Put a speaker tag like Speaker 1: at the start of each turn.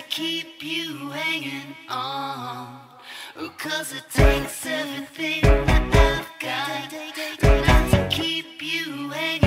Speaker 1: to keep you hanging on. Cause it takes everything that I've got not to keep you hanging